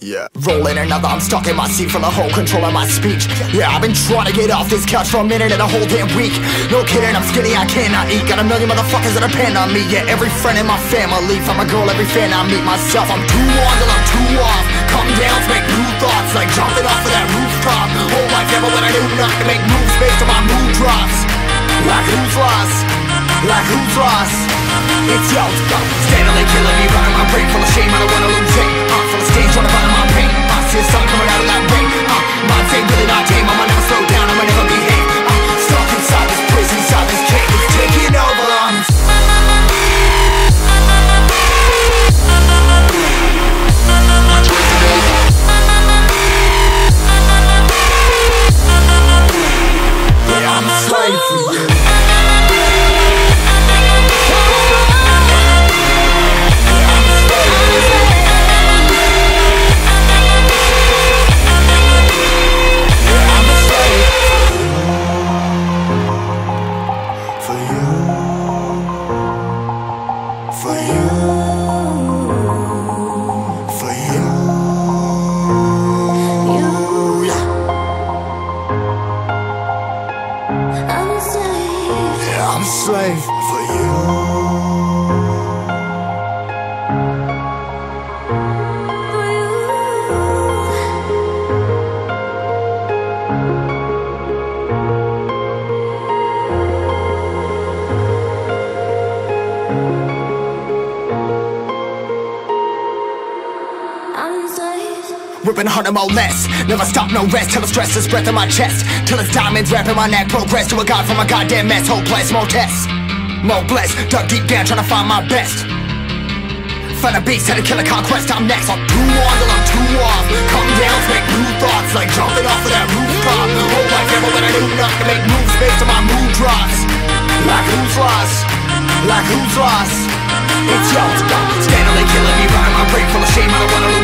yeah. Rolling another, I'm stuck in my seat for the whole control of my speech. Yeah, I've been trying to get off this couch for a minute and a whole damn week. No kidding, I'm skinny, I cannot eat. Got a million motherfuckers that depend on me. Yeah, every friend in my family. From a girl, every fan I meet myself. I'm too on till I'm too off. Come down make new thoughts, like jumping off of that rooftop. Whole life never when I do not to make moves based on my mood drops. Like who's lost? Like who's lost? It's yo, steadily killing me, running my brain full of shame. I don't wanna Yeah, I'm a slave for you. Ripping harder, more less. Never stop, no rest. Till the stress is breath in my chest. Till it's diamonds wrapping my neck. Progress to a god from a goddamn mess. Hopeless, more tests. More blessed. Dug deep down, trying to find my best. Find a beast, had to kill a conquest. I'm next. I'm too on till I'm too off. Come down, make new thoughts. Like jumping off of that rooftop. Whole life never when I do nothing to make moves based on my mood drops. Like who's lost? Like who's lost? It's yo, steadily killing me, running my brain full of shame. I don't wanna lose